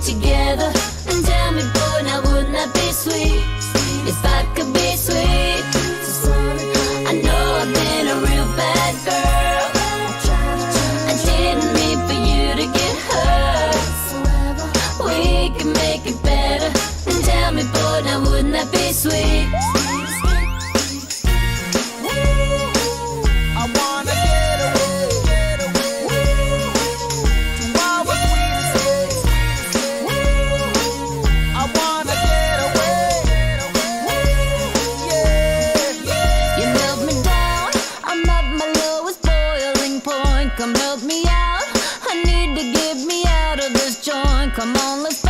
Together and tell me, boy, now wouldn't that be sweet? If I could be sweet. I know I've been a real bad girl. I didn't mean for you to get hurt. We can make it better. And tell me, boy, now wouldn't that be sweet? Come on, let's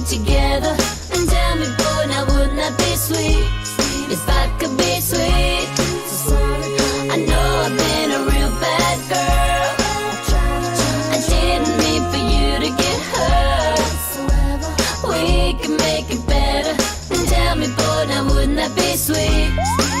sleep together. And tell me, boy, now wouldn't that be sweet. If I could be sweet. I know I've been a real bad girl. I didn't mean for you to get hurt. We can make it better. And tell me, boy, now wouldn't that be sweet.